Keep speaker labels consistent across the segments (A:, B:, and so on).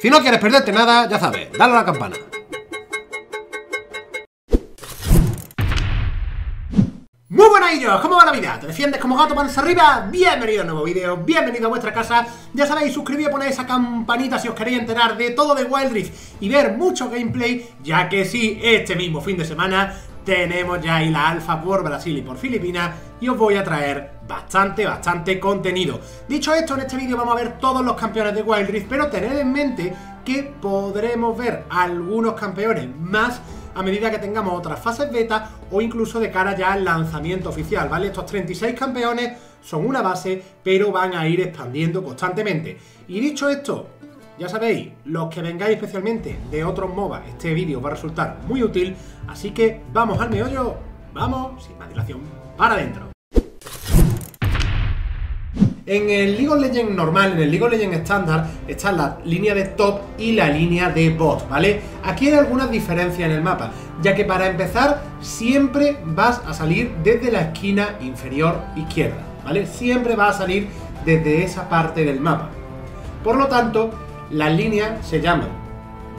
A: Si no quieres perderte nada, ya sabes, dale a la campana. Muy buenas ellos, ¿cómo va la vida? ¿Te defiendes como gato panza arriba? Bienvenido a un nuevo vídeo, bienvenido a vuestra casa Ya sabéis, suscribíos, ponéis esa campanita si os queréis enterar de todo de Wild Rift Y ver mucho gameplay, ya que sí, este mismo fin de semana tenemos ya ahí la alfa por Brasil y por Filipinas y os voy a traer bastante, bastante contenido. Dicho esto, en este vídeo vamos a ver todos los campeones de Wild Rift, pero tened en mente que podremos ver algunos campeones más a medida que tengamos otras fases beta o incluso de cara ya al lanzamiento oficial, ¿vale? Estos 36 campeones son una base, pero van a ir expandiendo constantemente. Y dicho esto, ya sabéis, los que vengáis especialmente de otros MOBA, este vídeo va a resultar muy útil, así que vamos al meollo, vamos, sin más dilación, para adentro. En el League of Legends normal, en el League of Legends estándar, está la línea de top y la línea de bot, ¿vale? Aquí hay algunas diferencias en el mapa, ya que para empezar siempre vas a salir desde la esquina inferior izquierda, ¿vale? Siempre vas a salir desde esa parte del mapa. Por lo tanto, las líneas se llaman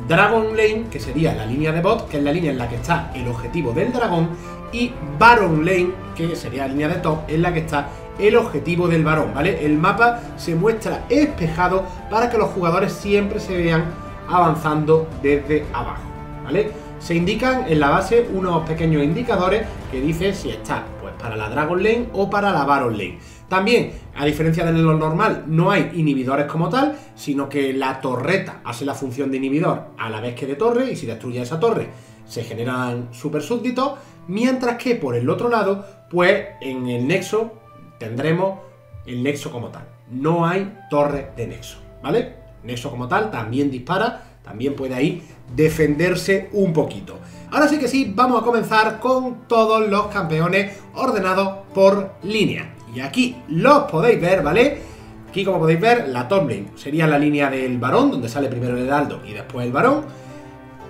A: Dragon Lane, que sería la línea de bot, que es la línea en la que está el objetivo del dragón, y Baron Lane, que sería la línea de top, en la que está el objetivo del varón, ¿vale? El mapa se muestra espejado para que los jugadores siempre se vean avanzando desde abajo, ¿vale? Se indican en la base unos pequeños indicadores que dicen si está pues para la Dragon Lane o para la Baron Lane. También, a diferencia de lo normal, no hay inhibidores como tal, sino que la torreta hace la función de inhibidor a la vez que de torre, y si destruye esa torre se generan super súbditos, mientras que por el otro lado, pues en el nexo tendremos el nexo como tal. No hay torre de nexo, ¿vale? Nexo como tal también dispara, también puede ahí defenderse un poquito. Ahora sí que sí, vamos a comenzar con todos los campeones ordenados por línea. Y aquí los podéis ver, ¿vale? Aquí, como podéis ver, la top sería la línea del varón, donde sale primero el heraldo y después el varón.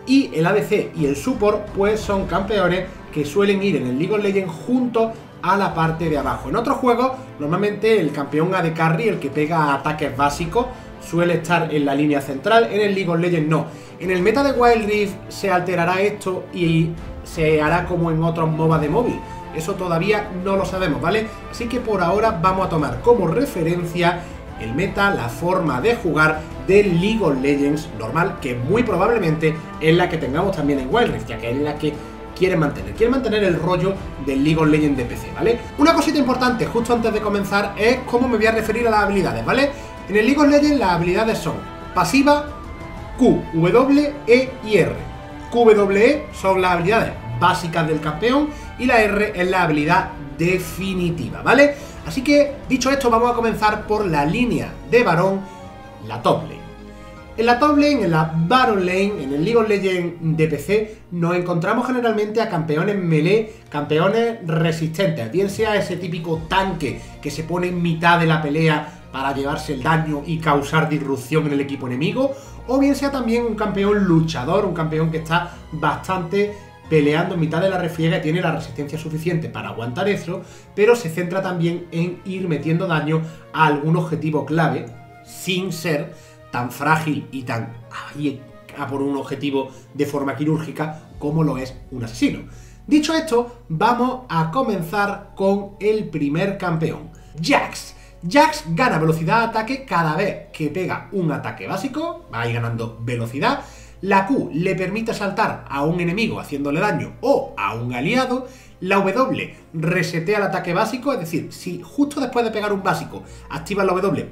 A: Y el ADC y el support, pues son campeones que suelen ir en el League of Legends juntos a la parte de abajo. En otros juegos, normalmente el campeón AD Carry, el que pega ataques básicos, suele estar en la línea central. En el League of Legends no. En el meta de Wild Rift se alterará esto y se hará como en otros MOBA de móvil eso todavía no lo sabemos, ¿vale? Así que por ahora vamos a tomar como referencia el meta, la forma de jugar del League of Legends normal, que muy probablemente es la que tengamos también en Wild Rift, ya que es la que quieren mantener. Quieren mantener el rollo del League of Legends de PC, ¿vale? Una cosita importante justo antes de comenzar es cómo me voy a referir a las habilidades, ¿vale? En el League of Legends las habilidades son pasiva, Q, W, E y R. QWE son las habilidades básicas del campeón y la R es la habilidad definitiva, ¿vale? Así que, dicho esto, vamos a comenzar por la línea de varón, la top. En la top lane, en la Baron lane, en el League of Legends de PC, nos encontramos generalmente a campeones melee, campeones resistentes, bien sea ese típico tanque que se pone en mitad de la pelea para llevarse el daño y causar disrupción en el equipo enemigo, o bien sea también un campeón luchador, un campeón que está bastante peleando en mitad de la refriega y tiene la resistencia suficiente para aguantar eso, pero se centra también en ir metiendo daño a algún objetivo clave sin ser tan frágil y tan a por un objetivo de forma quirúrgica como lo es un asesino. Dicho esto, vamos a comenzar con el primer campeón, Jax. Jax gana velocidad de ataque cada vez que pega un ataque básico, va a ir ganando velocidad, la Q le permite saltar a un enemigo haciéndole daño o a un aliado. La W resetea el ataque básico, es decir, si justo después de pegar un básico activa la W,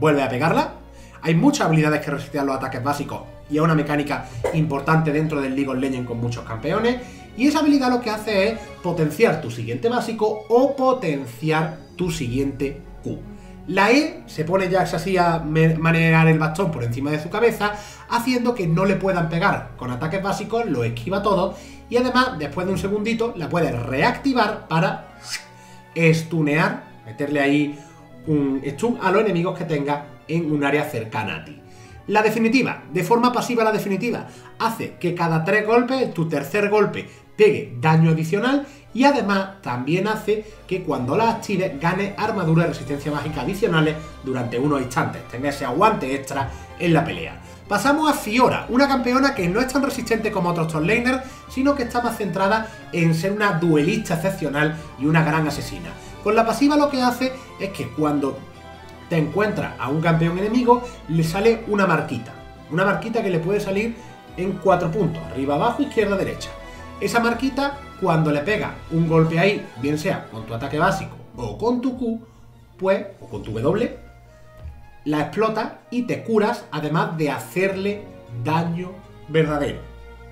A: vuelve a pegarla. Hay muchas habilidades que resetean los ataques básicos y es una mecánica importante dentro del League of Legends con muchos campeones. Y esa habilidad lo que hace es potenciar tu siguiente básico o potenciar tu siguiente Q. La E se pone ya así a manejar el bastón por encima de su cabeza, haciendo que no le puedan pegar con ataques básicos, lo esquiva todo, y además, después de un segundito, la puede reactivar para stunear, meterle ahí un stun a los enemigos que tenga en un área cercana a ti. La definitiva, de forma pasiva la definitiva, hace que cada tres golpes, tu tercer golpe pegue daño adicional y además también hace que cuando la active gane armadura de resistencia mágica adicionales durante unos instantes, tenga ese aguante extra en la pelea. Pasamos a Fiora, una campeona que no es tan resistente como otros top laners, sino que está más centrada en ser una duelista excepcional y una gran asesina. Con la pasiva lo que hace es que cuando te encuentras a un campeón enemigo, le sale una marquita. Una marquita que le puede salir en cuatro puntos, arriba, abajo, izquierda, derecha. Esa marquita, cuando le pega un golpe ahí, bien sea con tu ataque básico o con tu Q, pues, o con tu W, la explota y te curas, además de hacerle daño verdadero.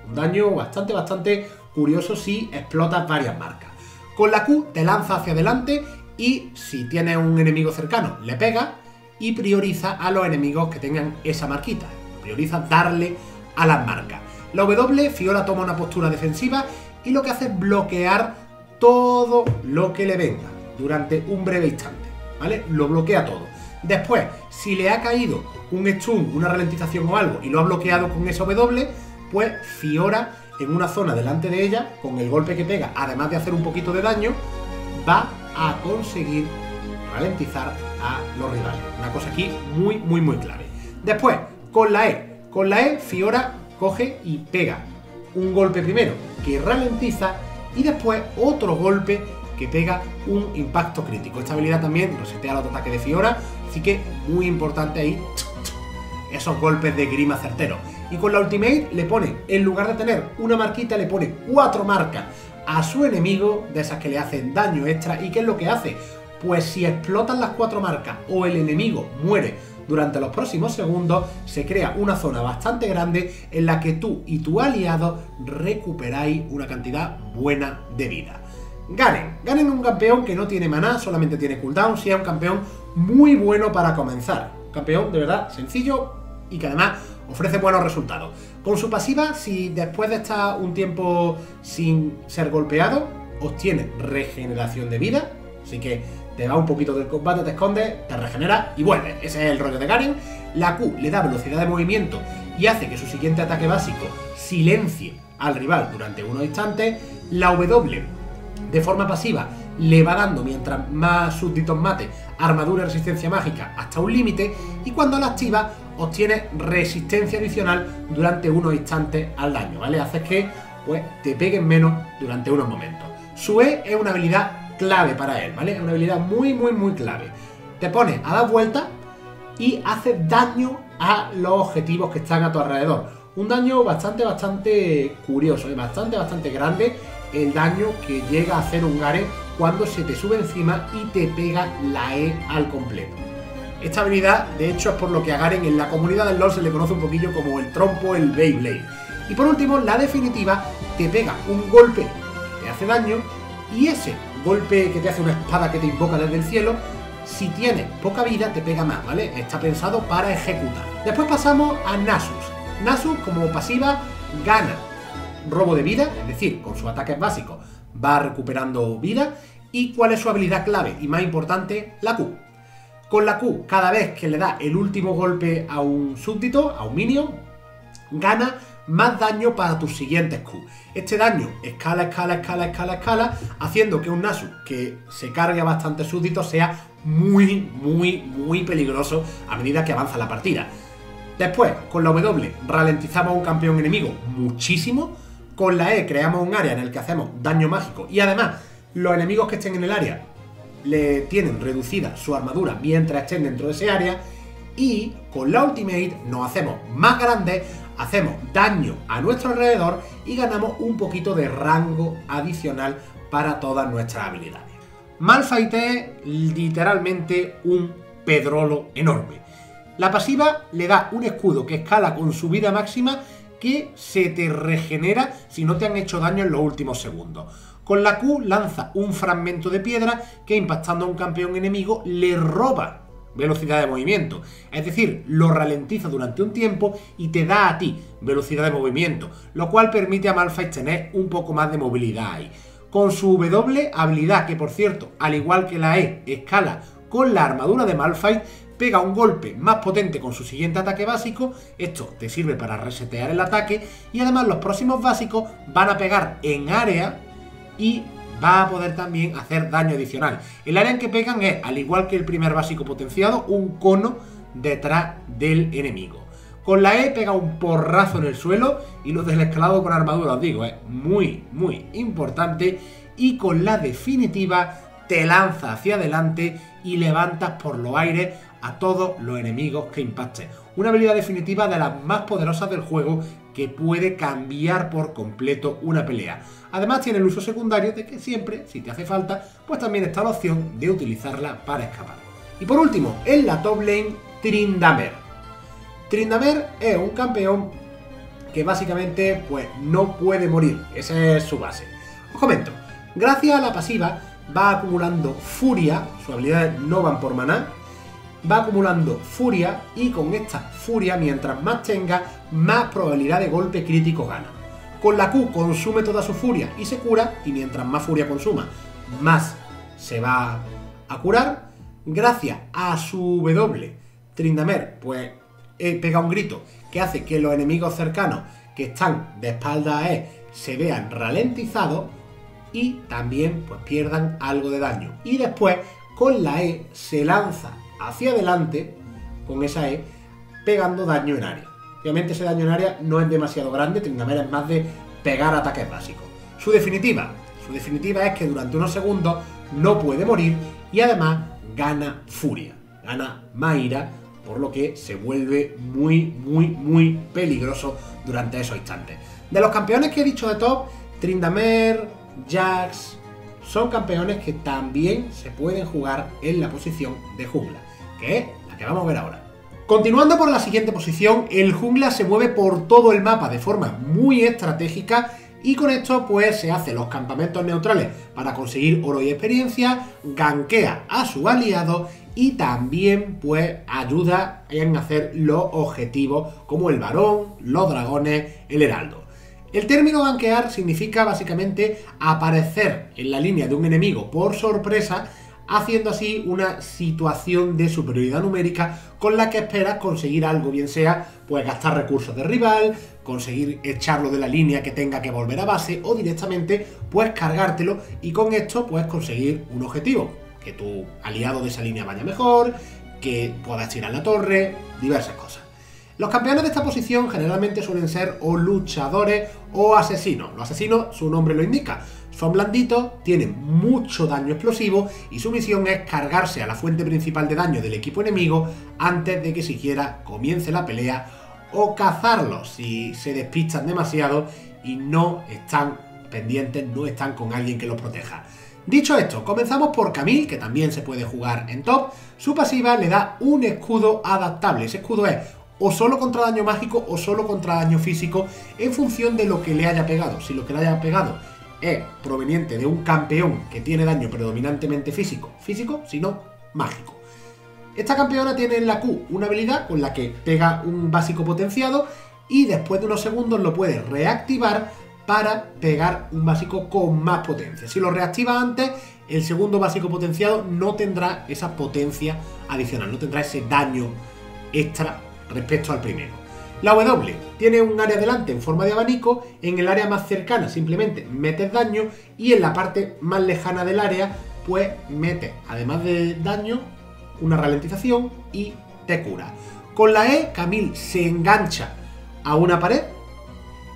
A: Un daño bastante, bastante curioso si explotas varias marcas. Con la Q te lanza hacia adelante y si tienes un enemigo cercano, le pega y prioriza a los enemigos que tengan esa marquita. Prioriza darle a las marcas. La W, Fiora toma una postura defensiva y lo que hace es bloquear todo lo que le venga durante un breve instante. ¿Vale? Lo bloquea todo. Después, si le ha caído un stun, una ralentización o algo y lo ha bloqueado con esa W, pues Fiora en una zona delante de ella, con el golpe que pega, además de hacer un poquito de daño, va a conseguir ralentizar a los rivales. Una cosa aquí muy, muy, muy clave. Después, con la E. Con la E, Fiora coge y pega un golpe primero que ralentiza y después otro golpe que pega un impacto crítico. Esta habilidad también resetea el ataque de Fiora, así que muy importante ahí esos golpes de grima certero. Y con la ultimate le pone, en lugar de tener una marquita, le pone cuatro marcas a su enemigo, de esas que le hacen daño extra. ¿Y qué es lo que hace? Pues si explotan las cuatro marcas o el enemigo muere durante los próximos segundos, se crea una zona bastante grande en la que tú y tu aliado recuperáis una cantidad buena de vida. Garen es un campeón que no tiene maná, solamente tiene cooldown, si es un campeón muy bueno para comenzar. Campeón de verdad sencillo y que además ofrece buenos resultados. Con su pasiva, si después de estar un tiempo sin ser golpeado, obtiene regeneración de vida, así que te va un poquito del combate, te esconde, te regenera y vuelve. Ese es el rollo de Garen. La Q le da velocidad de movimiento y hace que su siguiente ataque básico silencie al rival durante unos instantes. La W, de forma pasiva, le va dando mientras más súbditos mate armadura y resistencia mágica hasta un límite y cuando la activa obtiene resistencia adicional durante unos instantes al daño, ¿vale? Haces que pues, te peguen menos durante unos momentos. Su E es una habilidad clave para él, ¿vale? Es una habilidad muy, muy, muy clave. Te pone a dar vueltas y hace daño a los objetivos que están a tu alrededor. Un daño bastante, bastante curioso, y bastante, bastante grande el daño que llega a hacer un Garen cuando se te sube encima y te pega la E al completo. Esta habilidad, de hecho, es por lo que a Garen en la comunidad del LoL se le conoce un poquillo como el trompo, el Beyblade. Y por último, la definitiva te pega un golpe que te hace daño y ese golpe que te hace una espada que te invoca desde el cielo, si tiene poca vida te pega más, ¿vale? Está pensado para ejecutar. Después pasamos a Nasus. Nasus como pasiva gana robo de vida, es decir, con sus ataques básicos va recuperando vida. ¿Y cuál es su habilidad clave? Y más importante, la Q. Con la Q, cada vez que le da el último golpe a un súbdito, a un minion, gana más daño para tus siguientes Q. Este daño escala, escala, escala, escala, escala, haciendo que un Nasu que se cargue a bastantes súbditos sea muy, muy, muy peligroso a medida que avanza la partida. Después, con la W, ralentizamos a un campeón enemigo muchísimo. Con la E, creamos un área en el que hacemos daño mágico. Y además, los enemigos que estén en el área le tienen reducida su armadura mientras estén dentro de ese área. Y con la Ultimate nos hacemos más grandes, hacemos daño a nuestro alrededor y ganamos un poquito de rango adicional para todas nuestras habilidades. Malphite es literalmente un pedrolo enorme. La pasiva le da un escudo que escala con su vida máxima que se te regenera si no te han hecho daño en los últimos segundos. Con la Q lanza un fragmento de piedra que impactando a un campeón enemigo le roba velocidad de movimiento. Es decir, lo ralentiza durante un tiempo y te da a ti velocidad de movimiento, lo cual permite a Malphite tener un poco más de movilidad ahí. Con su W, habilidad que por cierto, al igual que la E, escala con la armadura de Malphite, pega un golpe más potente con su siguiente ataque básico, esto te sirve para resetear el ataque y además los próximos básicos van a pegar en área y va a poder también hacer daño adicional. El área en que pegan es, al igual que el primer básico potenciado, un cono detrás del enemigo. Con la E pega un porrazo en el suelo y lo del escalado con armadura, os digo, es muy, muy importante. Y con la definitiva te lanza hacia adelante y levantas por los aires a todos los enemigos que impactes. Una habilidad definitiva de las más poderosas del juego que puede cambiar por completo una pelea. Además tiene el uso secundario de que siempre, si te hace falta, pues también está la opción de utilizarla para escapar. Y por último, en la top lane, Trindamer. Trindamer es un campeón que básicamente pues no puede morir, esa es su base. Os comento, gracias a la pasiva va acumulando furia, sus habilidades no van por maná, va acumulando furia y con esta furia, mientras más tenga, más probabilidad de golpe crítico gana. Con la Q consume toda su furia y se cura, y mientras más furia consuma, más se va a curar. Gracias a su W, Trindamer, pues pega un grito que hace que los enemigos cercanos que están de espalda a él se vean ralentizados y también pues pierdan algo de daño. Y después con la E se lanza hacia adelante con esa E, pegando daño en área. Obviamente ese daño en área no es demasiado grande, Trindamer es más de pegar ataques básicos. Su definitiva, su definitiva es que durante unos segundos no puede morir y además gana furia, gana más ira, por lo que se vuelve muy, muy, muy peligroso durante esos instantes. De los campeones que he dicho de top, Trindamer, Jax, son campeones que también se pueden jugar en la posición de jungla que es la que vamos a ver ahora. Continuando por la siguiente posición, el jungla se mueve por todo el mapa de forma muy estratégica y con esto pues se hace los campamentos neutrales para conseguir oro y experiencia, gankea a su aliado y también pues ayuda en hacer los objetivos como el varón, los dragones, el heraldo. El término gankear significa básicamente aparecer en la línea de un enemigo por sorpresa haciendo así una situación de superioridad numérica con la que esperas conseguir algo, bien sea pues gastar recursos de rival, conseguir echarlo de la línea que tenga que volver a base o directamente pues cargártelo y con esto puedes conseguir un objetivo, que tu aliado de esa línea vaya mejor, que puedas tirar la torre, diversas cosas. Los campeones de esta posición generalmente suelen ser o luchadores o asesinos. Los asesinos, su nombre lo indica, son blanditos, tienen mucho daño explosivo y su misión es cargarse a la fuente principal de daño del equipo enemigo antes de que siquiera comience la pelea o cazarlos si se despistan demasiado y no están pendientes, no están con alguien que los proteja. Dicho esto, comenzamos por Camille, que también se puede jugar en top. Su pasiva le da un escudo adaptable. Ese escudo es o solo contra daño mágico o solo contra daño físico en función de lo que le haya pegado. Si lo que le haya pegado es proveniente de un campeón que tiene daño predominantemente físico, físico, sino mágico. Esta campeona tiene en la Q una habilidad con la que pega un básico potenciado y después de unos segundos lo puede reactivar para pegar un básico con más potencia. Si lo reactiva antes, el segundo básico potenciado no tendrá esa potencia adicional, no tendrá ese daño extra respecto al primero. La W tiene un área delante en forma de abanico, en el área más cercana simplemente metes daño y en la parte más lejana del área pues metes, además de daño, una ralentización y te cura. Con la E, Camille se engancha a una pared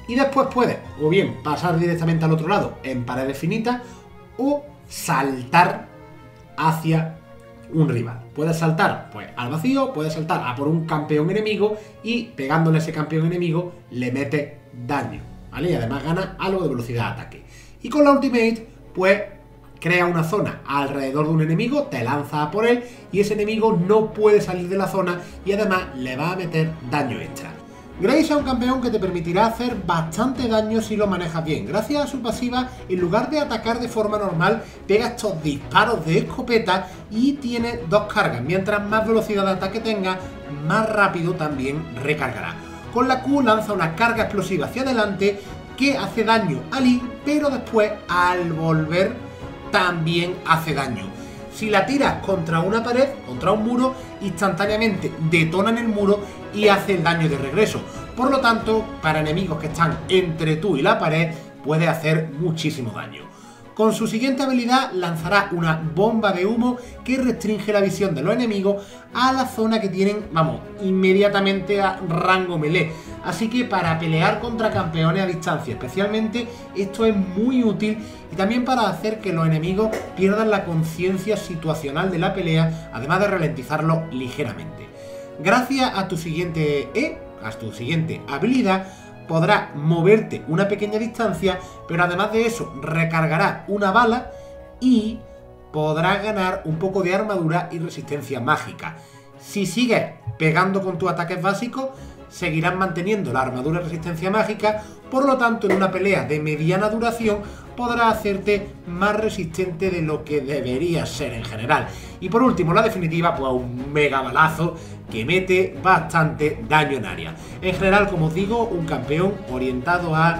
A: y después puede o bien pasar directamente al otro lado en paredes finitas o saltar hacia un rival. Puedes saltar pues, al vacío, puedes saltar a por un campeón enemigo y pegándole a ese campeón enemigo le mete daño, ¿vale? Y además gana algo de velocidad de ataque. Y con la ultimate, pues crea una zona alrededor de un enemigo, te lanza a por él y ese enemigo no puede salir de la zona y además le va a meter daño extra. Grace es un campeón que te permitirá hacer bastante daño si lo manejas bien. Gracias a su pasiva, en lugar de atacar de forma normal, pega estos disparos de escopeta y tiene dos cargas. Mientras más velocidad de ataque tenga, más rápido también recargará. Con la Q lanza una carga explosiva hacia adelante que hace daño al ir, pero después al volver también hace daño. Si la tiras contra una pared, contra un muro, instantáneamente detona en el muro y hace el daño de regreso. Por lo tanto, para enemigos que están entre tú y la pared, puede hacer muchísimo daño. Con su siguiente habilidad lanzará una bomba de humo que restringe la visión de los enemigos a la zona que tienen, vamos, inmediatamente a rango melee. Así que para pelear contra campeones a distancia especialmente, esto es muy útil y también para hacer que los enemigos pierdan la conciencia situacional de la pelea, además de ralentizarlo ligeramente. Gracias a tu siguiente E, a tu siguiente habilidad, podrás moverte una pequeña distancia, pero además de eso recargará una bala y podrás ganar un poco de armadura y resistencia mágica. Si sigues pegando con tus ataques básicos, seguirás manteniendo la armadura resistencia mágica, por lo tanto en una pelea de mediana duración podrás hacerte más resistente de lo que deberías ser en general. Y por último, la definitiva, pues un mega balazo que mete bastante daño en área. En general, como os digo, un campeón orientado a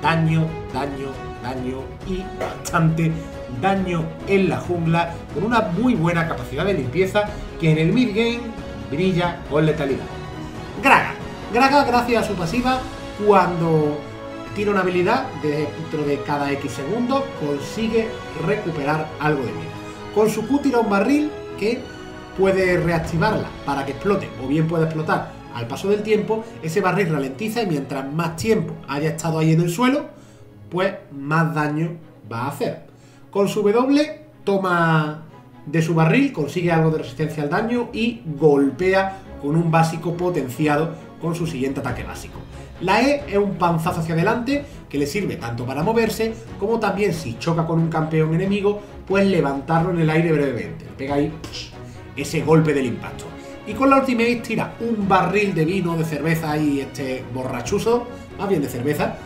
A: daño, daño, daño y bastante daño en la jungla con una muy buena capacidad de limpieza que en el mid game brilla con letalidad. Graga. Graga, gracias a su pasiva, cuando tira una habilidad dentro de cada X segundos, consigue recuperar algo de vida. Con su Q tira un barril que puede reactivarla para que explote o bien puede explotar al paso del tiempo, ese barril ralentiza y mientras más tiempo haya estado ahí en el suelo, pues más daño va a hacer. Con su W toma de su barril, consigue algo de resistencia al daño y golpea con un básico potenciado con su siguiente ataque básico. La E es un panzazo hacia adelante que le sirve tanto para moverse como también si choca con un campeón enemigo, pues levantarlo en el aire brevemente. Pega ahí ese golpe del impacto. Y con la Ultimate tira un barril de vino, de cerveza y este borrachuzo, más bien de cerveza,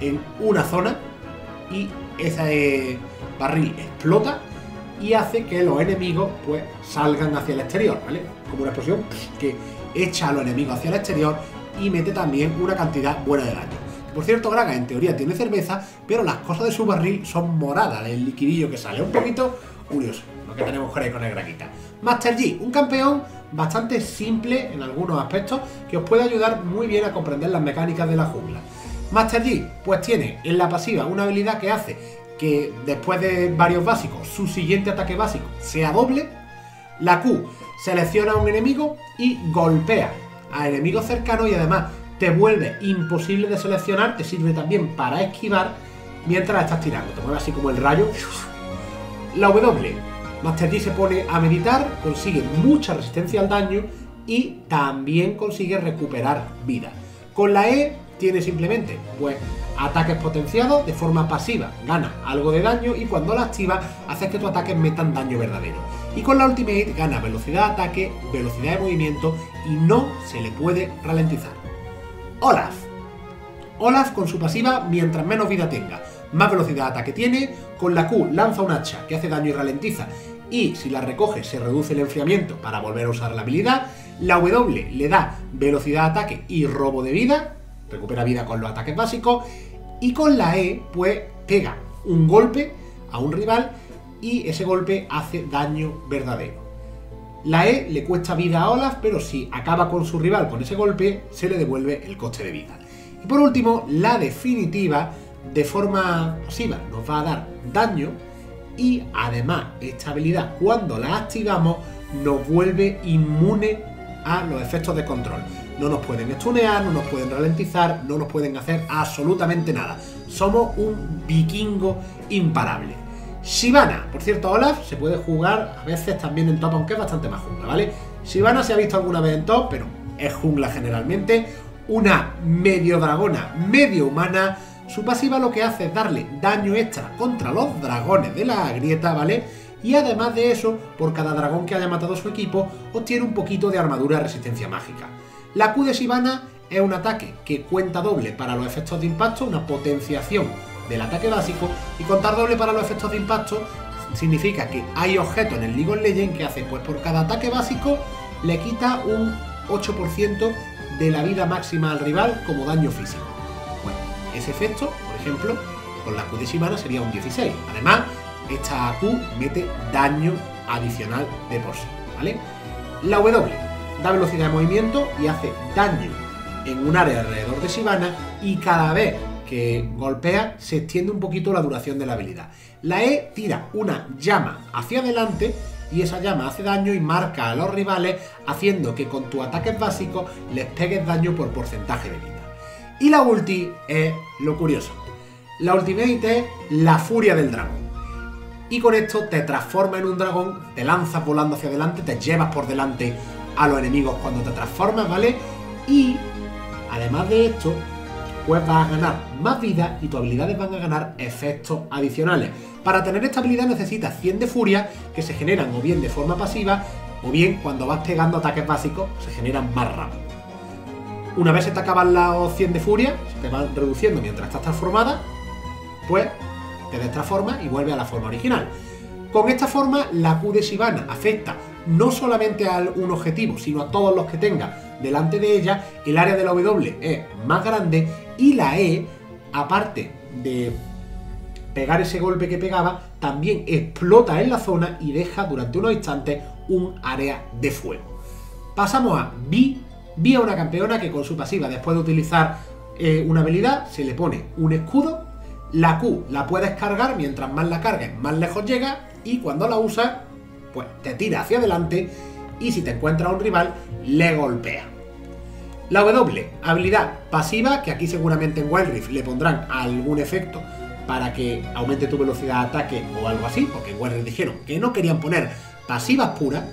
A: en una zona y ese barril explota y hace que los enemigos pues salgan hacia el exterior, ¿vale? Como una explosión que echa a los enemigos hacia el exterior y mete también una cantidad buena de daño. Por cierto, Graga en teoría tiene cerveza, pero las cosas de su barril son moradas, el liquidillo que sale. Un poquito curioso lo que tenemos por ahí con el Graguita. Master G, un campeón bastante simple en algunos aspectos que os puede ayudar muy bien a comprender las mecánicas de la jungla. Master G, pues tiene en la pasiva una habilidad que hace que después de varios básicos, su siguiente ataque básico sea doble. La Q selecciona a un enemigo y golpea a enemigos cercanos y además te vuelve imposible de seleccionar, te sirve también para esquivar mientras estás tirando, te mueve así como el rayo. La W, Master Yi se pone a meditar, consigue mucha resistencia al daño y también consigue recuperar vida. Con la E tiene simplemente pues ataques potenciados de forma pasiva, gana algo de daño y cuando la activa hace que tus ataques metan daño verdadero. Y con la Ultimate gana velocidad de ataque, velocidad de movimiento y no se le puede ralentizar. Olaf. Olaf con su pasiva, mientras menos vida tenga, más velocidad de ataque tiene, con la Q lanza un hacha que hace daño y ralentiza y si la recoge se reduce el enfriamiento para volver a usar la habilidad, la W le da velocidad de ataque y robo de vida, recupera vida con los ataques básicos, y con la E pues pega un golpe a un rival y ese golpe hace daño verdadero. La E le cuesta vida a Olaf, pero si acaba con su rival con ese golpe, se le devuelve el coste de vida. Y por último, la definitiva, de forma pasiva, nos va a dar daño y además esta habilidad, cuando la activamos, nos vuelve inmune a los efectos de control. No nos pueden estunear, no nos pueden ralentizar, no nos pueden hacer absolutamente nada. Somos un vikingo imparable. Shivana, por cierto, Olaf se puede jugar a veces también en top, aunque es bastante más jungla, ¿vale? Shivana se ha visto alguna vez en top, pero es jungla generalmente. Una medio dragona, medio humana. Su pasiva lo que hace es darle daño extra contra los dragones de la grieta, ¿vale? Y además de eso, por cada dragón que haya matado su equipo, obtiene un poquito de armadura de resistencia mágica. La Q de Shivana es un ataque que cuenta doble para los efectos de impacto, una potenciación del ataque básico y contar doble para los efectos de impacto significa que hay objetos en el League of Legends que hace pues por cada ataque básico le quita un 8% de la vida máxima al rival como daño físico. Bueno, ese efecto, por ejemplo, con la Q de Shivana sería un 16. Además, esta Q mete daño adicional de por sí, ¿vale? La W da velocidad de movimiento y hace daño en un área alrededor de Sivana y cada vez que golpea se extiende un poquito la duración de la habilidad. La E tira una llama hacia adelante y esa llama hace daño y marca a los rivales haciendo que con tus ataques básicos les pegues daño por porcentaje de vida. Y la ulti es lo curioso. La ultimate es la furia del dragón. Y con esto te transforma en un dragón, te lanzas volando hacia adelante, te llevas por delante a los enemigos cuando te transformas, ¿vale? Y además de esto, pues vas a ganar más vida y tus habilidades van a ganar efectos adicionales. Para tener esta habilidad necesitas 100 de furia que se generan o bien de forma pasiva o bien cuando vas pegando ataques básicos se generan más rápido. Una vez se te acaban los 100 de furia, se te van reduciendo mientras estás transformada, pues te destransforma y vuelve a la forma original. Con esta forma, la Q de Sivana afecta no solamente a un objetivo, sino a todos los que tenga delante de ella. El área de la W es más grande y la E, aparte de pegar ese golpe que pegaba, también explota en la zona y deja durante unos instantes un área de fuego. Pasamos a B. B a una campeona que con su pasiva, después de utilizar eh, una habilidad, se le pone un escudo. La Q la puedes cargar, mientras más la cargues, más lejos llega. Y cuando la usas, pues te tira hacia adelante. Y si te encuentras a un rival, le golpea. La W, habilidad pasiva, que aquí seguramente en Wild Rift le pondrán algún efecto para que aumente tu velocidad de ataque o algo así, porque en Wild Rift dijeron que no querían poner pasivas puras.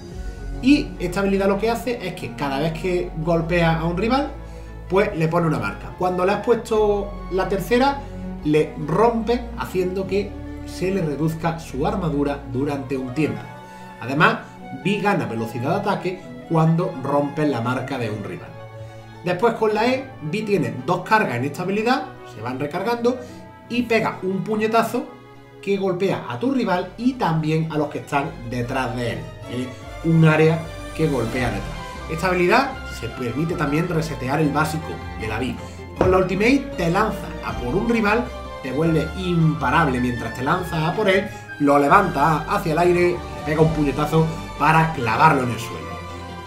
A: Y esta habilidad lo que hace es que cada vez que golpea a un rival, pues le pone una marca. Cuando le has puesto la tercera, le rompe haciendo que se le reduzca su armadura durante un tiempo. Además, Vi gana velocidad de ataque cuando rompe la marca de un rival. Después con la E, Vi tiene dos cargas en esta habilidad, se van recargando, y pega un puñetazo que golpea a tu rival y también a los que están detrás de él. un área que golpea detrás. Esta habilidad se permite también resetear el básico de la Vi. Con la Ultimate te lanza a por un rival, te vuelve imparable mientras te lanza a por él, lo levanta hacia el aire, pega un puñetazo para clavarlo en el suelo.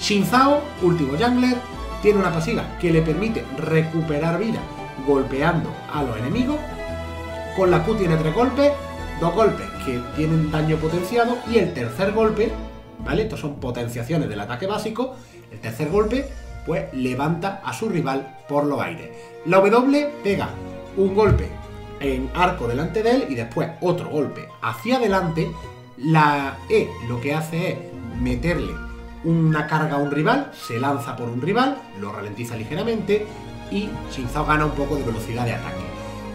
A: Shinzao, último jungler, tiene una pasiva que le permite recuperar vida golpeando a los enemigos. Con la Q tiene tres golpes, dos golpes que tienen daño potenciado y el tercer golpe, ¿vale? Estos son potenciaciones del ataque básico. El tercer golpe, pues levanta a su rival por los aires. La W pega un golpe en arco delante de él y después otro golpe hacia adelante. La E lo que hace es meterle una carga a un rival, se lanza por un rival, lo ralentiza ligeramente y Shinzao gana un poco de velocidad de ataque.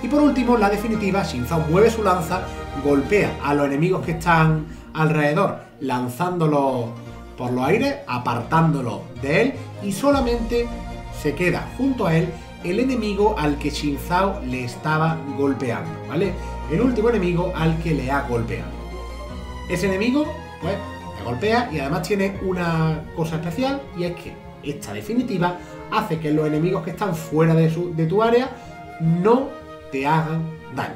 A: Y por último, la definitiva, Shinzao mueve su lanza, golpea a los enemigos que están alrededor, lanzándolos por los aires, apartándolos de él y solamente se queda junto a él el enemigo al que Shinzao le estaba golpeando, ¿vale? El último enemigo al que le ha golpeado. Ese enemigo, pues, le golpea y además tiene una cosa especial y es que esta definitiva hace que los enemigos que están fuera de, de tu área no te hagan daño.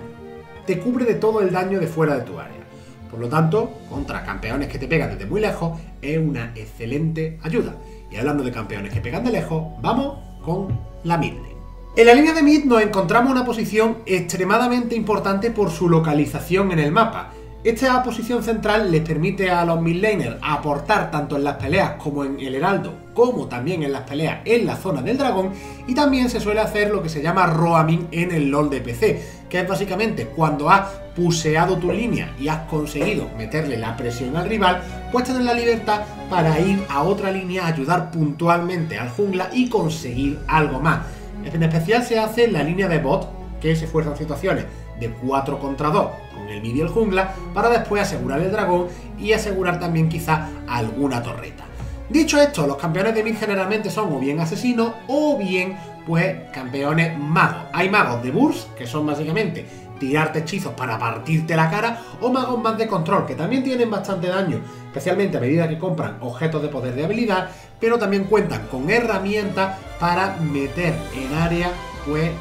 A: Te cubre de todo el daño de fuera de tu área. Por lo tanto, contra campeones que te pegan desde muy lejos es una excelente ayuda. Y hablando de campeones que pegan de lejos, vamos con la mid En la línea de mid nos encontramos una posición extremadamente importante por su localización en el mapa. Esta posición central les permite a los midlaners aportar tanto en las peleas como en el heraldo, como también en las peleas en la zona del dragón, y también se suele hacer lo que se llama roaming en el LoL de PC, que es básicamente cuando has puseado tu línea y has conseguido meterle la presión al rival, pues tener la libertad para ir a otra línea, ayudar puntualmente al jungla y conseguir algo más. En especial se hace en la línea de bot, que se fuerzan situaciones de 4 contra 2 con el mid y el jungla para después asegurar el dragón y asegurar también quizá alguna torreta. Dicho esto, los campeones de mid generalmente son o bien asesinos o bien pues campeones magos. Hay magos de burst, que son básicamente tirarte hechizos para partirte la cara, o magos más de control, que también tienen bastante daño, especialmente a medida que compran objetos de poder de habilidad, pero también cuentan con herramientas para meter en área pues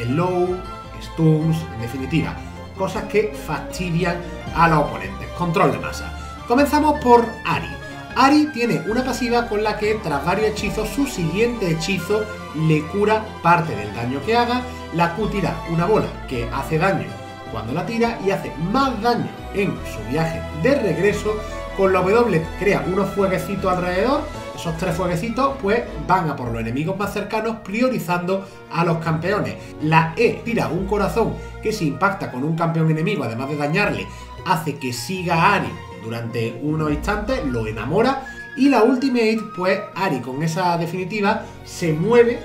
A: el low, stuns, en definitiva, cosas que fastidian a los oponentes. Control de masa. Comenzamos por Ari. Ari tiene una pasiva con la que tras varios hechizos su siguiente hechizo le cura parte del daño que haga, la Q tira una bola que hace daño cuando la tira y hace más daño en su viaje de regreso, con la W crea unos fueguecitos alrededor, esos tres fueguecitos pues van a por los enemigos más cercanos priorizando a los campeones. La E tira un corazón que si impacta con un campeón enemigo, además de dañarle, hace que siga a Ari durante unos instantes, lo enamora. Y la Ultimate, pues Ari con esa definitiva se mueve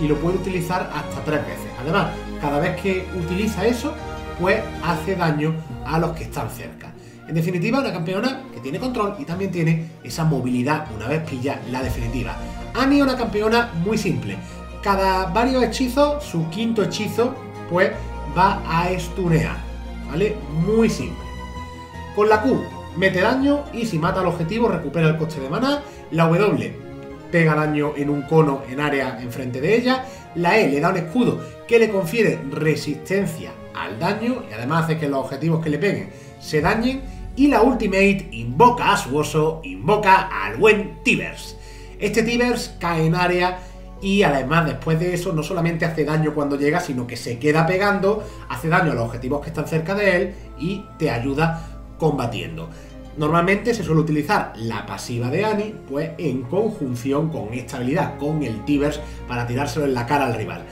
A: y lo puede utilizar hasta tres veces. Además, cada vez que utiliza eso, pues hace daño a los que están cerca. En definitiva, una campeona que tiene control y también tiene esa movilidad una vez pilla la definitiva. Annie es una campeona muy simple. Cada varios hechizos, su quinto hechizo, pues va a estunear. ¿Vale? Muy simple. Con la Q mete daño y si mata al objetivo recupera el coste de maná. La W pega daño en un cono en área enfrente de ella. La E le da un escudo que le confiere resistencia al daño y además hace que los objetivos que le peguen se dañen. Y la Ultimate invoca a su oso, invoca al buen Tibers. Este Tibers cae en área y además después de eso no solamente hace daño cuando llega, sino que se queda pegando, hace daño a los objetivos que están cerca de él y te ayuda combatiendo. Normalmente se suele utilizar la pasiva de Annie pues en conjunción con esta habilidad, con el Tibers, para tirárselo en la cara al rival.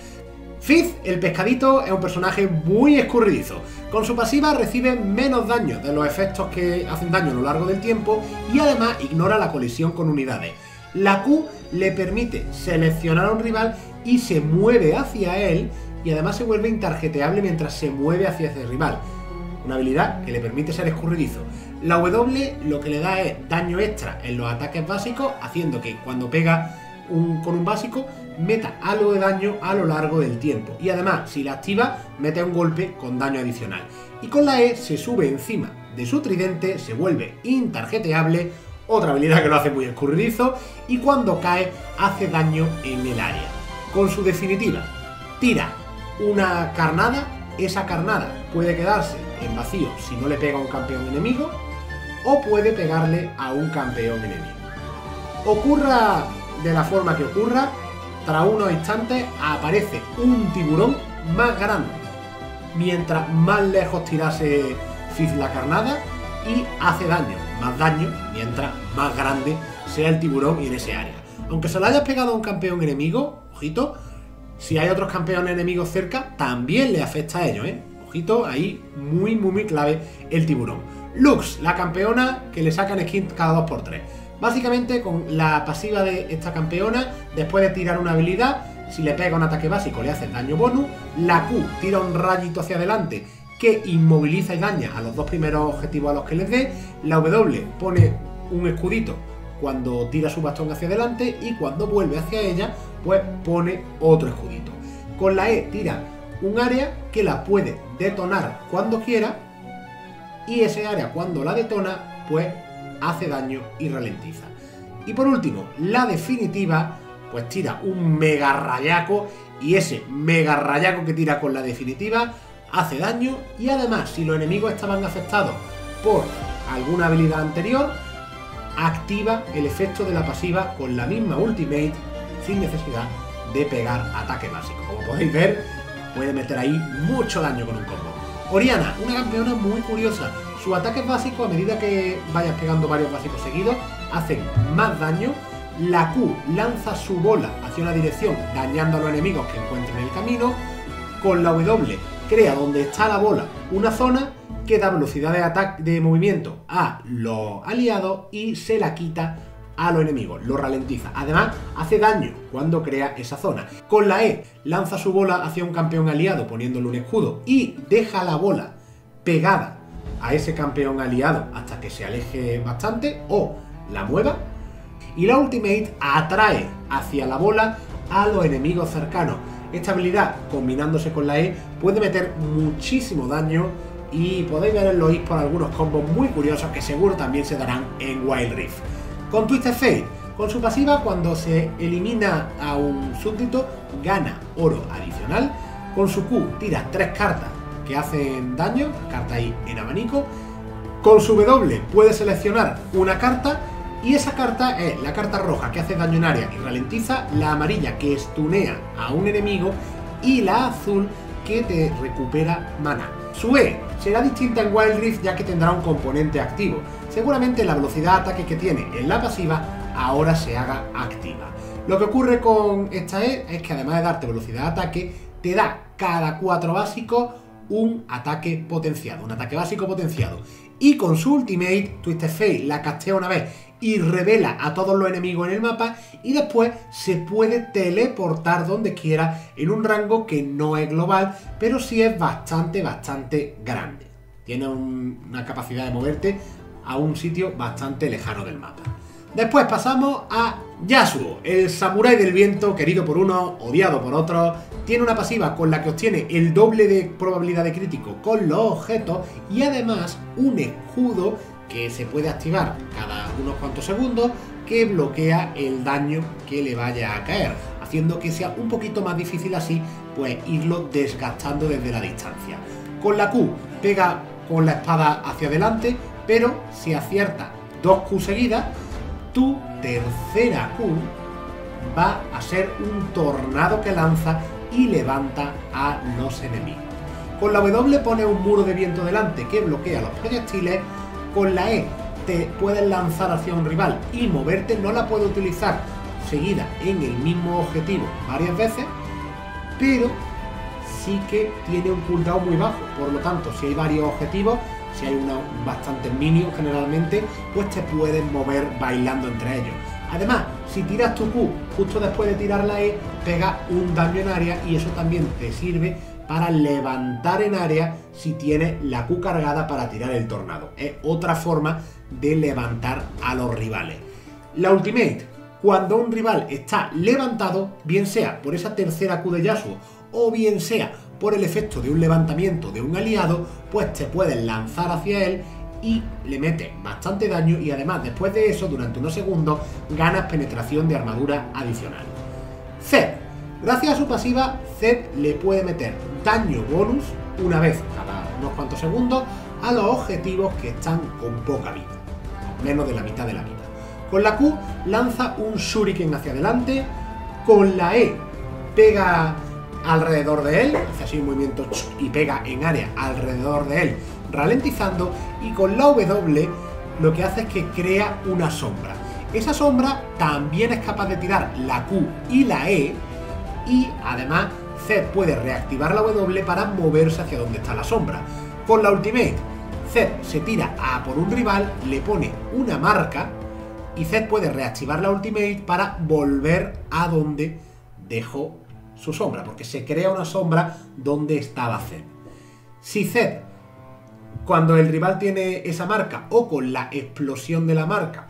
A: Fizz, el pescadito, es un personaje muy escurridizo. Con su pasiva recibe menos daño de los efectos que hacen daño a lo largo del tiempo y además ignora la colisión con unidades. La Q le permite seleccionar a un rival y se mueve hacia él y además se vuelve intarjeteable mientras se mueve hacia ese rival una habilidad que le permite ser escurridizo. La W lo que le da es daño extra en los ataques básicos, haciendo que cuando pega con un básico meta algo de daño a lo largo del tiempo. Y además, si la activa, mete un golpe con daño adicional. Y con la E se sube encima de su tridente, se vuelve intarjeteable, otra habilidad que lo hace muy escurridizo, y cuando cae hace daño en el área. Con su definitiva, tira una carnada, esa carnada puede quedarse en vacío si no le pega a un campeón enemigo, o puede pegarle a un campeón enemigo. Ocurra de la forma que ocurra, tras unos instantes aparece un tiburón más grande, mientras más lejos tirase Fizz la carnada y hace daño, más daño, mientras más grande sea el tiburón y en ese área. Aunque se lo hayas pegado a un campeón enemigo, ojito, si hay otros campeones enemigos cerca, también le afecta a ellos, ¿eh? Ojito, ahí muy, muy, muy clave el tiburón. Lux, la campeona que le sacan skin cada 2x3. Básicamente con la pasiva de esta campeona, después de tirar una habilidad, si le pega un ataque básico le hace daño bonus. La Q tira un rayito hacia adelante que inmoviliza y daña a los dos primeros objetivos a los que les dé. La W pone un escudito cuando tira su bastón hacia adelante y cuando vuelve hacia ella, pues pone otro escudito. Con la E tira un área que la puede detonar cuando quiera y ese área cuando la detona pues hace daño y ralentiza. Y por último, la definitiva pues tira un mega rayaco y ese mega rayaco que tira con la definitiva hace daño y además si los enemigos estaban afectados por alguna habilidad anterior activa el efecto de la pasiva con la misma ultimate sin necesidad de pegar ataque básico. Como podéis ver, puede meter ahí mucho daño con un combo. Oriana, una campeona muy curiosa. Sus ataques básicos, a medida que vayas pegando varios básicos seguidos, hacen más daño. La Q lanza su bola hacia una dirección, dañando a los enemigos que encuentren en el camino. Con la W crea donde está la bola una zona que da velocidad de ataque de movimiento a los aliados y se la quita a los enemigos, lo ralentiza. Además, hace daño cuando crea esa zona. Con la E, lanza su bola hacia un campeón aliado poniéndole un escudo y deja la bola pegada a ese campeón aliado hasta que se aleje bastante o la mueva. Y la Ultimate atrae hacia la bola a los enemigos cercanos. Esta habilidad, combinándose con la E, puede meter muchísimo daño y podéis ver en los por algunos combos muy curiosos que seguro también se darán en Wild Rift. Con Twisted Fate, con su pasiva, cuando se elimina a un súbdito, gana oro adicional. Con su Q, tira tres cartas que hacen daño, carta ahí en abanico. Con su W puede seleccionar una carta y esa carta es la carta roja que hace daño en área y ralentiza, la amarilla que estunea a un enemigo y la azul que te recupera mana. Su E será distinta en Wild Rift ya que tendrá un componente activo. Seguramente la velocidad de ataque que tiene en la pasiva ahora se haga activa. Lo que ocurre con esta E es que además de darte velocidad de ataque, te da cada 4 básicos un ataque potenciado, un ataque básico potenciado. Y con su ultimate, Twisted Fate la castea una vez y revela a todos los enemigos en el mapa y después se puede teleportar donde quiera en un rango que no es global, pero sí es bastante, bastante grande. Tiene una capacidad de moverte a un sitio bastante lejano del mapa. Después pasamos a Yasuo, el samurái del viento, querido por uno, odiado por otros. Tiene una pasiva con la que obtiene el doble de probabilidad de crítico con los objetos y además un escudo que se puede activar cada unos cuantos segundos que bloquea el daño que le vaya a caer, haciendo que sea un poquito más difícil así pues irlo desgastando desde la distancia. Con la Q pega con la espada hacia adelante, pero si acierta dos Q seguidas, tu tercera Q va a ser un tornado que lanza y levanta a los enemigos. Con la W pone un muro de viento delante que bloquea los proyectiles con la E te puedes lanzar hacia un rival y moverte, no la puedes utilizar seguida en el mismo objetivo varias veces, pero sí que tiene un cooldown muy bajo. Por lo tanto, si hay varios objetivos, si hay unos bastantes minions generalmente, pues te puedes mover bailando entre ellos. Además, si tiras tu Q justo después de tirar la E, pega un daño en área y eso también te sirve para levantar en área si tiene la Q cargada para tirar el tornado. Es otra forma de levantar a los rivales. La ultimate, cuando un rival está levantado, bien sea por esa tercera Q de Yasuo o bien sea por el efecto de un levantamiento de un aliado, pues te puedes lanzar hacia él y le mete bastante daño y además después de eso, durante unos segundos, ganas penetración de armadura adicional. Zed. Gracias a su pasiva, Zed le puede meter daño bonus una vez cada unos cuantos segundos a los objetivos que están con poca vida, menos de la mitad de la vida. Con la Q lanza un shuriken hacia adelante, con la E pega alrededor de él, hace así un movimiento y pega en área alrededor de él, ralentizando, y con la W lo que hace es que crea una sombra. Esa sombra también es capaz de tirar la Q y la E, y además Zed puede reactivar la W para moverse hacia donde está la sombra. Con la Ultimate, Zed se tira a por un rival, le pone una marca y Zed puede reactivar la Ultimate para volver a donde dejó su sombra, porque se crea una sombra donde estaba Zed. Si Zed, cuando el rival tiene esa marca o con la explosión de la marca,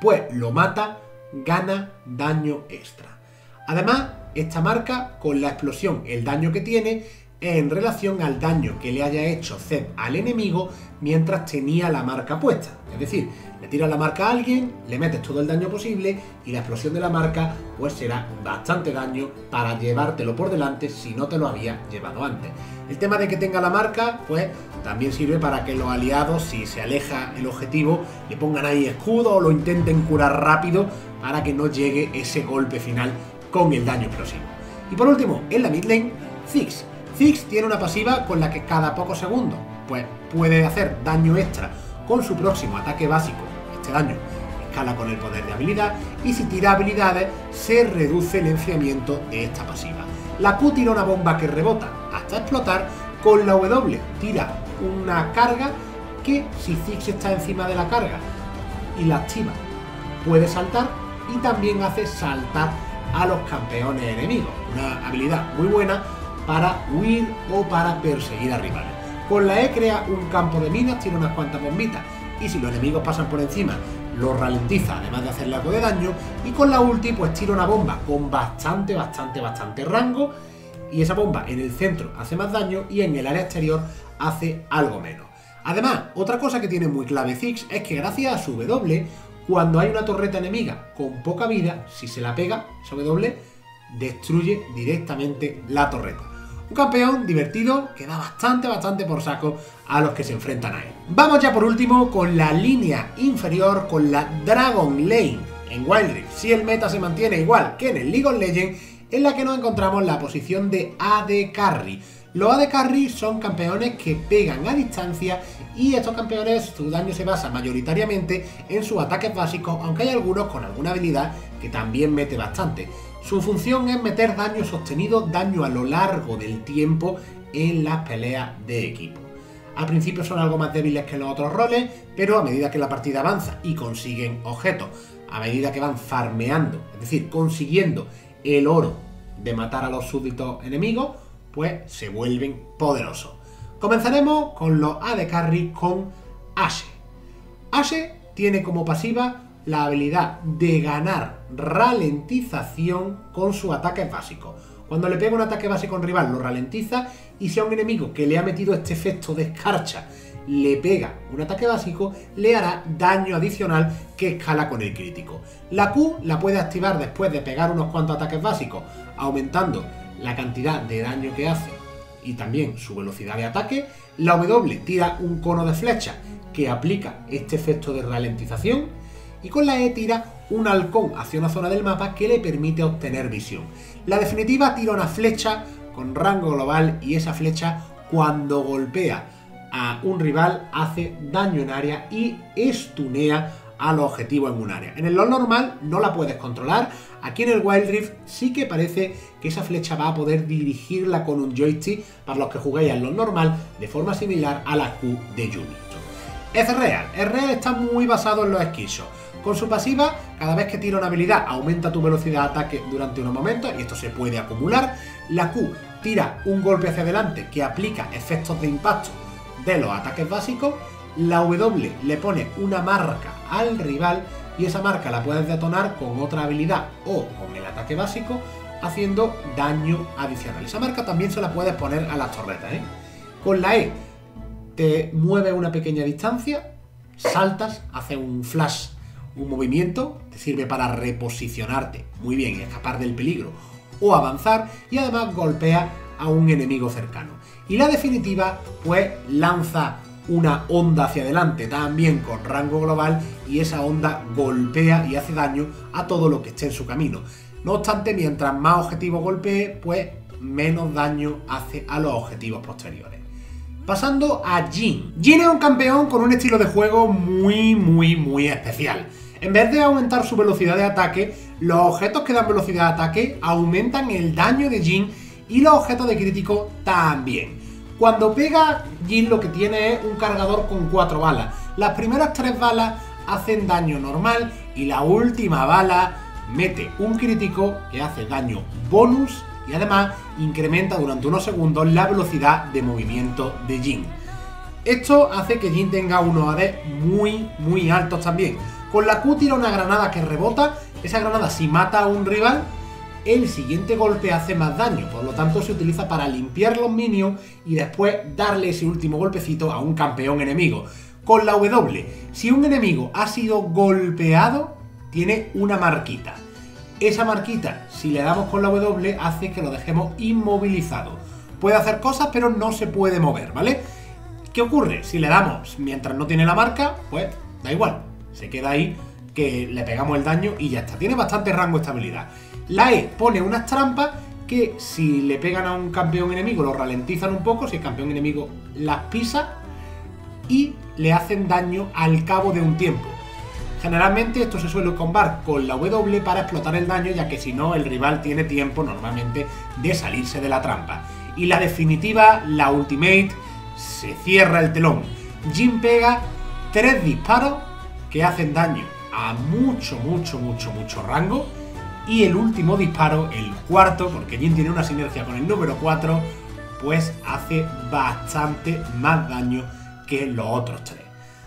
A: pues lo mata, gana daño extra. Además, esta marca, con la explosión, el daño que tiene, en relación al daño que le haya hecho Zed al enemigo mientras tenía la marca puesta. Es decir, le tiras la marca a alguien, le metes todo el daño posible y la explosión de la marca pues será bastante daño para llevártelo por delante si no te lo había llevado antes. El tema de que tenga la marca pues también sirve para que los aliados si se aleja el objetivo le pongan ahí escudo o lo intenten curar rápido para que no llegue ese golpe final con el daño explosivo. Y por último, en la mid lane, Ziggs. Ziggs tiene una pasiva con la que cada pocos segundos pues, puede hacer daño extra con su próximo ataque básico. Este daño escala con el poder de habilidad y si tira habilidades se reduce el enfriamiento de esta pasiva. La Q tira una bomba que rebota hasta explotar, con la W tira una carga que si Ziggs está encima de la carga y la activa puede saltar y también hace saltar a los campeones enemigos. Una habilidad muy buena para huir o para perseguir a rivales. Con la E crea un campo de minas, tiene unas cuantas bombitas y si los enemigos pasan por encima lo ralentiza además de hacerle algo de daño y con la ulti pues tira una bomba con bastante, bastante, bastante rango y esa bomba en el centro hace más daño y en el área exterior hace algo menos. Además, otra cosa que tiene muy clave Ziggs es que gracias a su W cuando hay una torreta enemiga con poca vida, si se la pega, esa W, destruye directamente la torreta. Un campeón divertido que da bastante, bastante por saco a los que se enfrentan a él. Vamos ya por último con la línea inferior, con la Dragon Lane en Wild Rift. Si el meta se mantiene igual que en el League of Legends, en la que nos encontramos la posición de AD Carry. Los AD Carry son campeones que pegan a distancia y estos campeones su daño se basa mayoritariamente en sus ataques básicos, aunque hay algunos con alguna habilidad que también mete bastante. Su función es meter daño sostenido, daño a lo largo del tiempo en las peleas de equipo. Al principio son algo más débiles que los otros roles, pero a medida que la partida avanza y consiguen objetos, a medida que van farmeando, es decir, consiguiendo el oro de matar a los súbditos enemigos, pues se vuelven poderosos. Comenzaremos con los AD Carry con Ashe. Ashe tiene como pasiva la habilidad de ganar ralentización con su ataque básico. Cuando le pega un ataque básico a un rival lo ralentiza y si a un enemigo que le ha metido este efecto de escarcha le pega un ataque básico, le hará daño adicional que escala con el crítico. La Q la puede activar después de pegar unos cuantos ataques básicos, aumentando la cantidad de daño que hace y también su velocidad de ataque. La W tira un cono de flecha que aplica este efecto de ralentización y con la E tira un halcón hacia una zona del mapa que le permite obtener visión. La definitiva tira una flecha con rango global y esa flecha cuando golpea a un rival hace daño en área y estunea al objetivo en un área. En el LoL normal no la puedes controlar, aquí en el Wild Rift sí que parece que esa flecha va a poder dirigirla con un joystick para los que juguéis en LoL normal de forma similar a la Q de Yumi. Es real, es real está muy basado en los esquisos. Con su pasiva, cada vez que tira una habilidad aumenta tu velocidad de ataque durante unos momentos y esto se puede acumular. La Q tira un golpe hacia adelante que aplica efectos de impacto de los ataques básicos. La W le pone una marca al rival y esa marca la puedes detonar con otra habilidad o con el ataque básico haciendo daño adicional. Esa marca también se la puedes poner a las torretas. ¿eh? Con la E te mueve una pequeña distancia, saltas, hace un flash un movimiento, te sirve para reposicionarte muy bien y escapar del peligro o avanzar y además golpea a un enemigo cercano. Y la definitiva pues lanza una onda hacia adelante también con rango global y esa onda golpea y hace daño a todo lo que esté en su camino. No obstante, mientras más objetivos golpee, pues menos daño hace a los objetivos posteriores. Pasando a Jin. Jin es un campeón con un estilo de juego muy, muy, muy especial. En vez de aumentar su velocidad de ataque, los objetos que dan velocidad de ataque aumentan el daño de Jin y los objetos de crítico también. Cuando pega, Jin lo que tiene es un cargador con 4 balas. Las primeras 3 balas hacen daño normal y la última bala mete un crítico que hace daño bonus y además incrementa durante unos segundos la velocidad de movimiento de Jin. Esto hace que Jin tenga unos AD muy muy altos también. Con la Q tira una granada que rebota. Esa granada si mata a un rival, el siguiente golpe hace más daño. Por lo tanto se utiliza para limpiar los minions y después darle ese último golpecito a un campeón enemigo. Con la W, si un enemigo ha sido golpeado, tiene una marquita. Esa marquita, si le damos con la W, hace que lo dejemos inmovilizado. Puede hacer cosas, pero no se puede mover, ¿vale? ¿Qué ocurre? Si le damos mientras no tiene la marca, pues da igual, se queda ahí que le pegamos el daño y ya está. Tiene bastante rango de estabilidad. La E pone unas trampas que si le pegan a un campeón enemigo lo ralentizan un poco, si el campeón enemigo las pisa y le hacen daño al cabo de un tiempo. Generalmente esto se suele combar con la W para explotar el daño, ya que si no el rival tiene tiempo normalmente de salirse de la trampa. Y la definitiva, la ultimate, se cierra el telón. Jin pega tres disparos que hacen daño a mucho, mucho, mucho, mucho rango. Y el último disparo, el cuarto, porque Jin tiene una sinergia con el número 4, pues hace bastante más daño que los otros tres.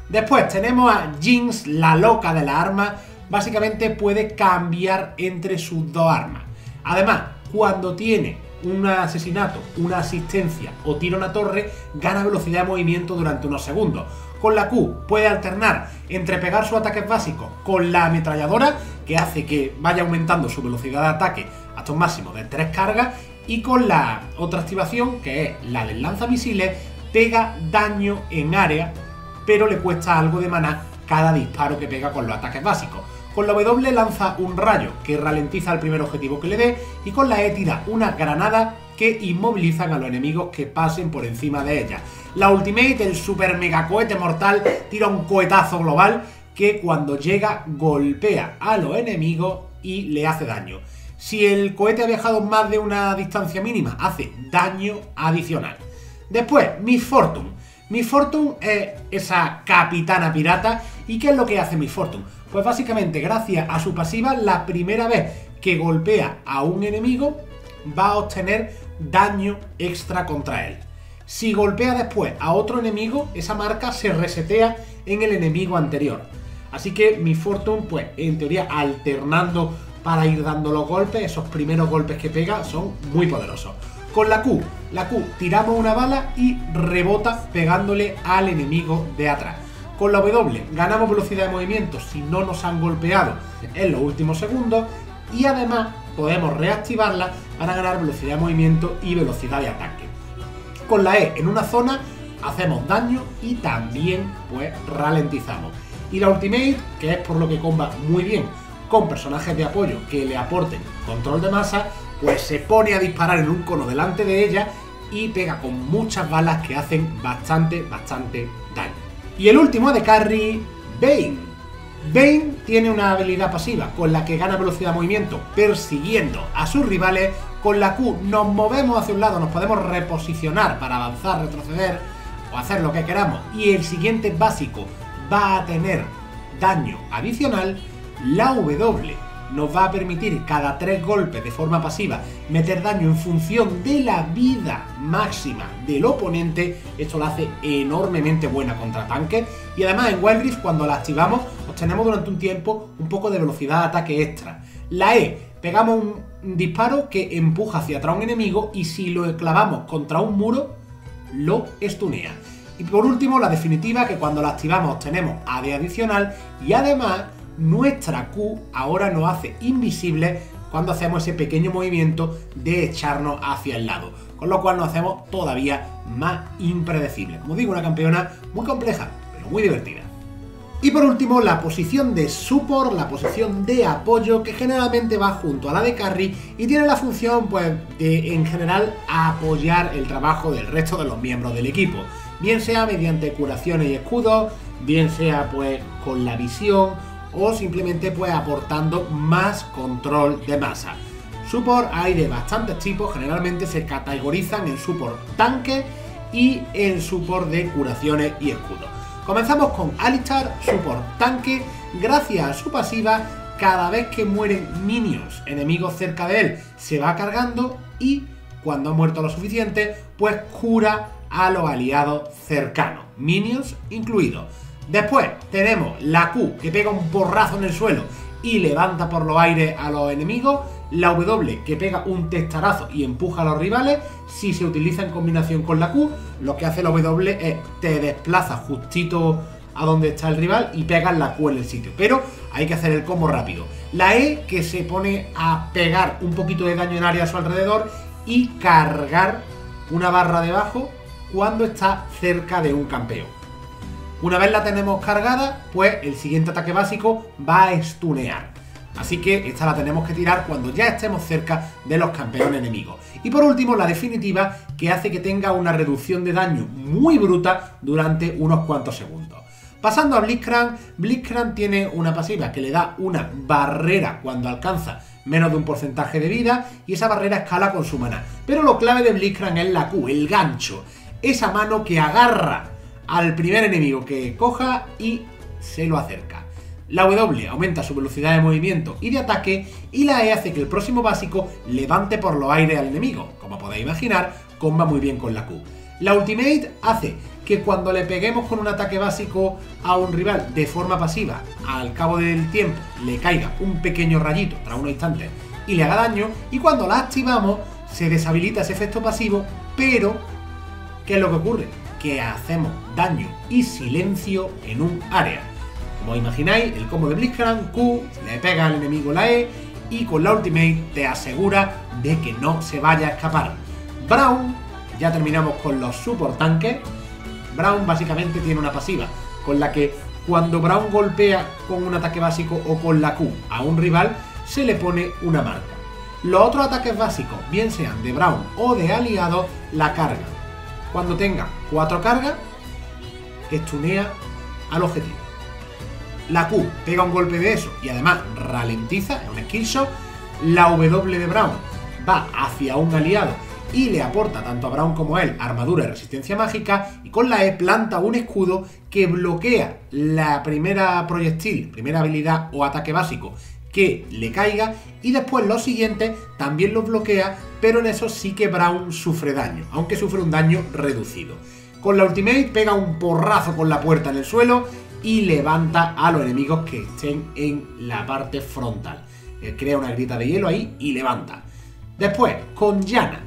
A: Después tenemos a Jinx, la loca de la arma. Básicamente puede cambiar entre sus dos armas. Además, cuando tiene un asesinato, una asistencia o tira una torre, gana velocidad de movimiento durante unos segundos. Con la Q puede alternar entre pegar sus ataques básicos con la ametralladora, que hace que vaya aumentando su velocidad de ataque hasta un máximo de 3 cargas, Y con la otra activación, que es la del lanzamisiles, pega daño en área, pero le cuesta algo de maná cada disparo que pega con los ataques básicos. Con la W lanza un rayo que ralentiza el primer objetivo que le dé y con la E tira una granada que inmovilizan a los enemigos que pasen por encima de ella. La Ultimate, el super mega cohete mortal, tira un cohetazo global que cuando llega golpea a los enemigos y le hace daño. Si el cohete ha viajado más de una distancia mínima, hace daño adicional. Después, Miss Fortune. Miss Fortune es esa capitana pirata. ¿Y qué es lo que hace Miss Fortune? Pues básicamente, gracias a su pasiva, la primera vez que golpea a un enemigo, va a obtener daño extra contra él. Si golpea después a otro enemigo, esa marca se resetea en el enemigo anterior. Así que mi Fortune, pues en teoría alternando para ir dando los golpes, esos primeros golpes que pega son muy poderosos. Con la Q, la Q tiramos una bala y rebota pegándole al enemigo de atrás. Con la W ganamos velocidad de movimiento si no nos han golpeado en los últimos segundos y además podemos reactivarla para ganar velocidad de movimiento y velocidad de ataque. Con la E en una zona hacemos daño y también pues ralentizamos. Y la Ultimate, que es por lo que comba muy bien con personajes de apoyo que le aporten control de masa, pues se pone a disparar en un cono delante de ella y pega con muchas balas que hacen bastante, bastante daño. Y el último de carry, Bane. Bane tiene una habilidad pasiva con la que gana velocidad de movimiento persiguiendo a sus rivales. Con la Q nos movemos hacia un lado, nos podemos reposicionar para avanzar, retroceder o hacer lo que queramos. Y el siguiente básico va a tener daño adicional, la W nos va a permitir cada tres golpes de forma pasiva meter daño en función de la vida máxima del oponente. Esto la hace enormemente buena contra tanques. Y además en Wild cuando la activamos obtenemos durante un tiempo un poco de velocidad de ataque extra. La E, pegamos un disparo que empuja hacia atrás a un enemigo y si lo clavamos contra un muro, lo estunea. Y por último, la definitiva, que cuando la activamos obtenemos AD adicional y además nuestra Q ahora nos hace invisible cuando hacemos ese pequeño movimiento de echarnos hacia el lado, con lo cual nos hacemos todavía más impredecible. Como digo, una campeona muy compleja, pero muy divertida. Y por último, la posición de support, la posición de apoyo, que generalmente va junto a la de carry y tiene la función, pues, de en general apoyar el trabajo del resto de los miembros del equipo bien sea mediante curaciones y escudos, bien sea pues con la visión o simplemente pues aportando más control de masa. Support hay de bastantes tipos, generalmente se categorizan en support tanque y en support de curaciones y escudos. Comenzamos con Alistar, support tanque, gracias a su pasiva, cada vez que mueren minions enemigos cerca de él se va cargando y cuando ha muerto lo suficiente, pues cura a los aliados cercanos, minions incluidos. Después tenemos la Q que pega un porrazo en el suelo y levanta por los aires a los enemigos. La W que pega un testarazo y empuja a los rivales. Si se utiliza en combinación con la Q, lo que hace la W es te desplaza justito a donde está el rival y pega la Q en el sitio. Pero hay que hacer el combo rápido. La E que se pone a pegar un poquito de daño en área a su alrededor y cargar una barra debajo cuando está cerca de un campeón. Una vez la tenemos cargada, pues el siguiente ataque básico va a stunear. Así que esta la tenemos que tirar cuando ya estemos cerca de los campeones enemigos. Y por último, la definitiva, que hace que tenga una reducción de daño muy bruta durante unos cuantos segundos. Pasando a Blitzcrank, Blitzcrank tiene una pasiva que le da una barrera cuando alcanza menos de un porcentaje de vida y esa barrera escala con su mana. Pero lo clave de Blitzcrank es la Q, el gancho esa mano que agarra al primer enemigo que coja y se lo acerca. La W aumenta su velocidad de movimiento y de ataque y la E hace que el próximo básico levante por los aires al enemigo. Como podéis imaginar, comba muy bien con la Q. La Ultimate hace que cuando le peguemos con un ataque básico a un rival de forma pasiva, al cabo del tiempo le caiga un pequeño rayito tras unos instantes y le haga daño, y cuando la activamos se deshabilita ese efecto pasivo, pero ¿Qué es lo que ocurre? Que hacemos daño y silencio en un área. Como imagináis, el combo de Blitzcrank, Q, le pega al enemigo la E y con la ultimate te asegura de que no se vaya a escapar. Brown, ya terminamos con los support tanques. Brown básicamente tiene una pasiva con la que cuando Brown golpea con un ataque básico o con la Q a un rival, se le pone una marca. Los otros ataques básicos, bien sean de Brown o de aliados, la carga. Cuando tenga cuatro cargas, estunea al objetivo. La Q pega un golpe de eso y además ralentiza, es un skillshot. La W de Brown va hacia un aliado y le aporta tanto a Brown como a él armadura y resistencia mágica. Y con la E planta un escudo que bloquea la primera proyectil, primera habilidad o ataque básico que le caiga. Y después los siguientes también los bloquea, pero en eso sí que Brown sufre daño, aunque sufre un daño reducido. Con la ultimate pega un porrazo con la puerta en el suelo y levanta a los enemigos que estén en la parte frontal. Él crea una grita de hielo ahí y levanta. Después, con Yana.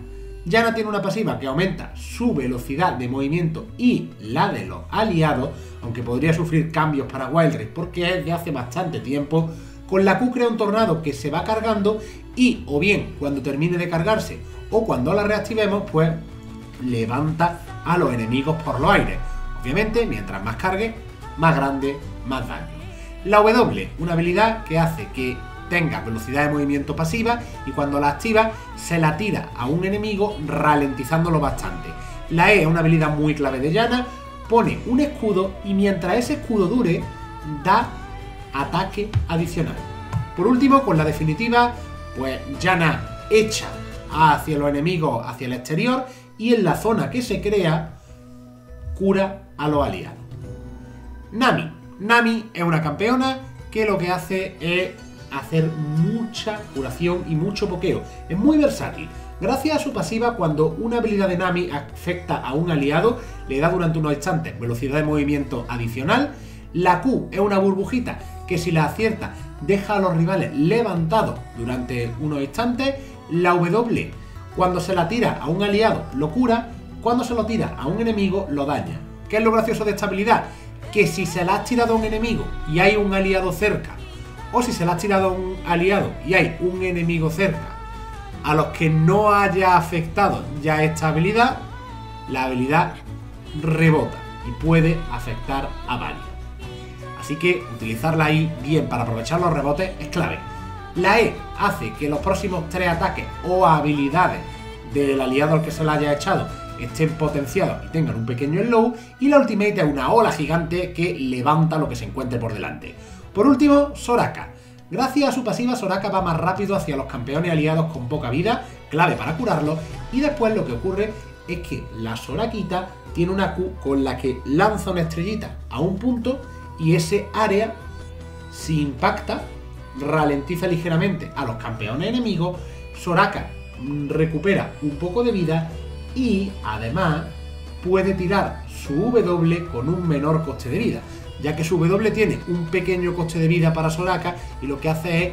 A: Yana tiene una pasiva que aumenta su velocidad de movimiento y la de los aliados, aunque podría sufrir cambios para Wild porque es de hace bastante tiempo. Con la Q crea un tornado que se va cargando y o bien cuando termine de cargarse o cuando la reactivemos, pues levanta a los enemigos por los aires. Obviamente, mientras más cargue, más grande, más daño. La W, una habilidad que hace que tenga velocidad de movimiento pasiva y cuando la activa se la tira a un enemigo ralentizándolo bastante. La E es una habilidad muy clave de Yana, pone un escudo y mientras ese escudo dure, da ataque adicional. Por último, con la definitiva, pues Yana echa hacia los enemigos hacia el exterior y en la zona que se crea cura a los aliados. Nami. Nami es una campeona que lo que hace es hacer mucha curación y mucho pokeo. Es muy versátil. Gracias a su pasiva, cuando una habilidad de Nami afecta a un aliado, le da durante unos instantes velocidad de movimiento adicional. La Q es una burbujita que si la acierta deja a los rivales levantados durante unos instantes. La W, cuando se la tira a un aliado, lo cura. Cuando se lo tira a un enemigo, lo daña. ¿Qué es lo gracioso de esta habilidad? Que si se la has tirado a un enemigo y hay un aliado cerca, o si se la has tirado a un aliado y hay un enemigo cerca, a los que no haya afectado ya esta habilidad, la habilidad rebota y puede afectar a varios. Así que utilizarla ahí bien para aprovechar los rebotes es clave. La E hace que los próximos tres ataques o habilidades del aliado al que se la haya echado estén potenciados y tengan un pequeño slow. Y la Ultimate es una ola gigante que levanta lo que se encuentre por delante. Por último, Soraka. Gracias a su pasiva, Soraka va más rápido hacia los campeones aliados con poca vida, clave para curarlos. Y después lo que ocurre es que la Sorakita tiene una Q con la que lanza una estrellita a un punto y ese área, si impacta, ralentiza ligeramente a los campeones enemigos. Soraka recupera un poco de vida y además puede tirar su W con un menor coste de vida, ya que su W tiene un pequeño coste de vida para Soraka y lo que hace es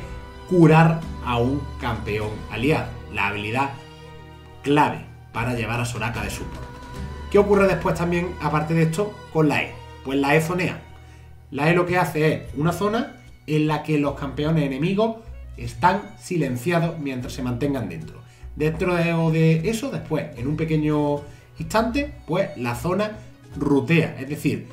A: curar a un campeón aliado, la habilidad clave para llevar a Soraka de support. ¿Qué ocurre después también, aparte de esto, con la E? Pues la E zonea. La E lo que hace es una zona en la que los campeones enemigos están silenciados mientras se mantengan dentro. Dentro de eso, después, en un pequeño instante, pues la zona rutea, es decir,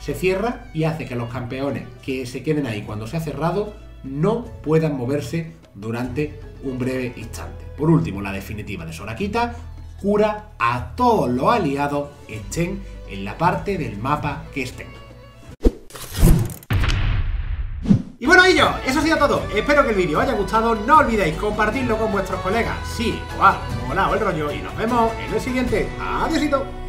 A: se cierra y hace que los campeones que se queden ahí cuando se ha cerrado no puedan moverse durante un breve instante. Por último, la definitiva de Sorakita cura a todos los aliados estén en la parte del mapa que estén. Y bueno, yo, eso ha sido todo. Espero que el vídeo os haya gustado. No olvidéis compartirlo con vuestros colegas. Sí, ha molado el rollo. Y nos vemos en el siguiente. Adiósito.